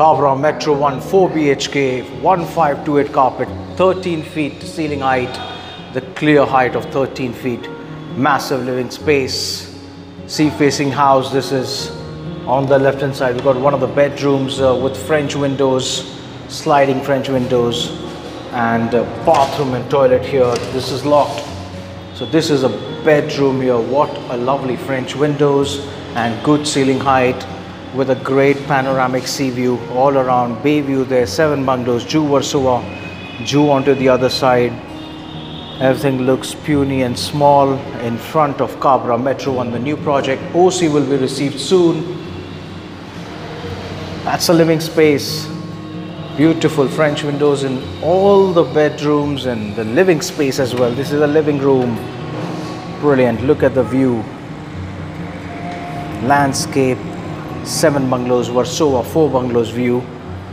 Kabra Metro 1 4 BHK 1528 carpet 13 feet ceiling height. The clear height of 13 feet. Massive living space. Sea facing house this is on the left hand side. We've got one of the bedrooms uh, with French windows sliding French windows and uh, bathroom and toilet here. This is locked. So this is a bedroom here. What a lovely French windows and good ceiling height with a great panoramic sea view all around. Bayview there seven bungalows Jew Versova Jew onto the other side. Everything looks puny and small in front of Kabra Metro on the new project. OC will be received soon. That's a living space. Beautiful French windows in all the bedrooms and the living space as well. This is a living room. Brilliant. Look at the view. Landscape seven bungalows Versova, four bungalows view.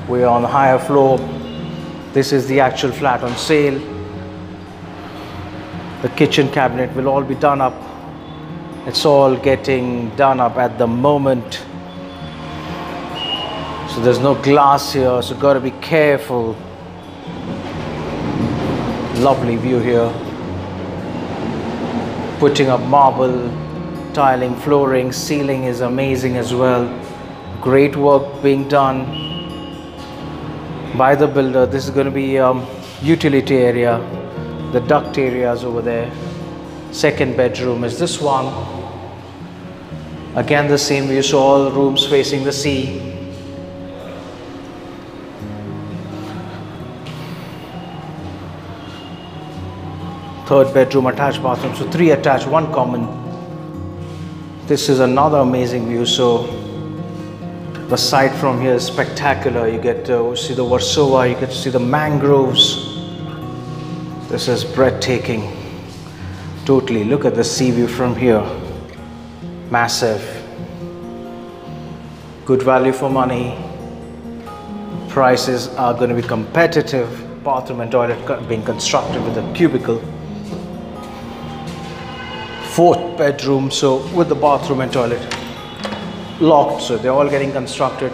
We're on the higher floor. This is the actual flat on sale. The kitchen cabinet will all be done up. It's all getting done up at the moment. So there's no glass here, so gotta be careful. Lovely view here. Putting up marble tiling, flooring, ceiling is amazing as well. Great work being done by the builder. This is going to be um, utility area. The duct areas over there. Second bedroom is this one. Again the same view, so all rooms facing the sea. Third bedroom attached bathroom, so three attached, one common this is another amazing view so the sight from here is spectacular. You get to see the Versova you get to see the mangroves. This is breathtaking. Totally. Look at the sea view from here. Massive. Good value for money. Prices are going to be competitive. Bathroom and toilet being constructed with a cubicle. Fourth bedroom so with the bathroom and toilet locked so they're all getting constructed.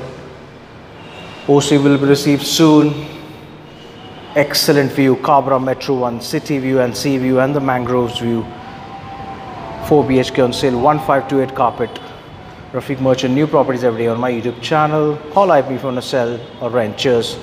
OC will be received soon. Excellent view Kabra Metro 1 city view and sea view and the mangroves view. 4 BHK on sale 1528 carpet. Rafique Merchant new properties every day on my YouTube channel. Call IP for a sell or rent cheers